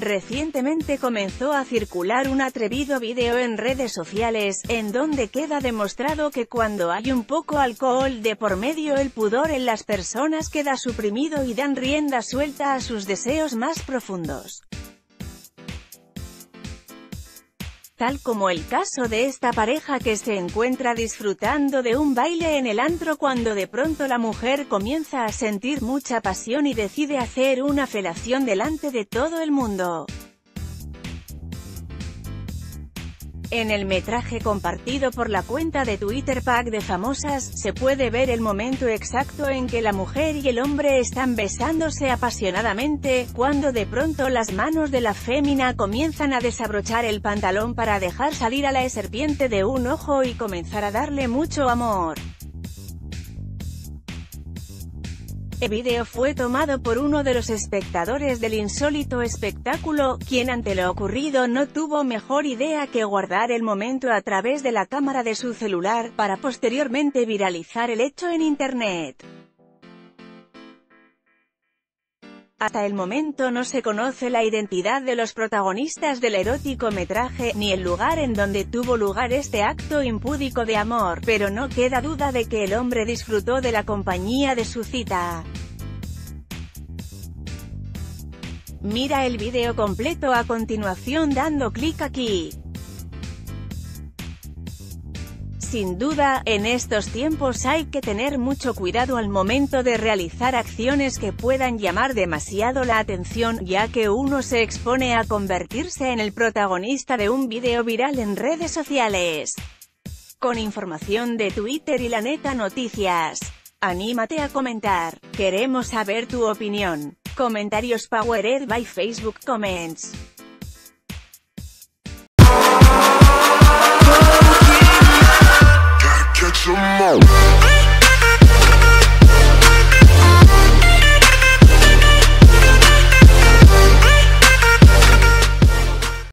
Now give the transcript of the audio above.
Recientemente comenzó a circular un atrevido video en redes sociales, en donde queda demostrado que cuando hay un poco alcohol de por medio el pudor en las personas queda suprimido y dan rienda suelta a sus deseos más profundos. Tal como el caso de esta pareja que se encuentra disfrutando de un baile en el antro cuando de pronto la mujer comienza a sentir mucha pasión y decide hacer una felación delante de todo el mundo. En el metraje compartido por la cuenta de Twitter Pack de Famosas, se puede ver el momento exacto en que la mujer y el hombre están besándose apasionadamente, cuando de pronto las manos de la fémina comienzan a desabrochar el pantalón para dejar salir a la serpiente de un ojo y comenzar a darle mucho amor. El video fue tomado por uno de los espectadores del insólito espectáculo, quien ante lo ocurrido no tuvo mejor idea que guardar el momento a través de la cámara de su celular, para posteriormente viralizar el hecho en internet. Hasta el momento no se conoce la identidad de los protagonistas del erótico metraje, ni el lugar en donde tuvo lugar este acto impúdico de amor, pero no queda duda de que el hombre disfrutó de la compañía de su cita. Mira el video completo a continuación dando clic aquí. Sin duda, en estos tiempos hay que tener mucho cuidado al momento de realizar acciones que puedan llamar demasiado la atención, ya que uno se expone a convertirse en el protagonista de un video viral en redes sociales. Con información de Twitter y la neta noticias. Anímate a comentar, queremos saber tu opinión. Comentarios Powered by Facebook Comments.